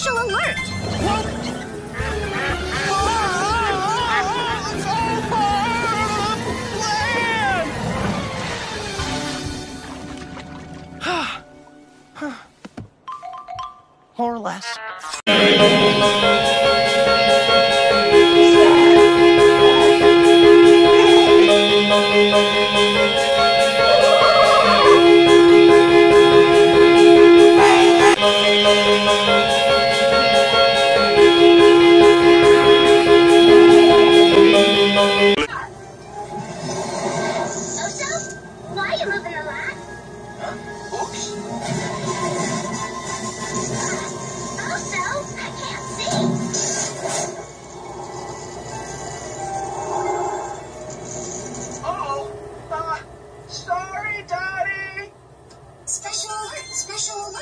Official alert! More or less. Why are you moving the oh, I can't see. Oh. Sorry, Daddy. Special special.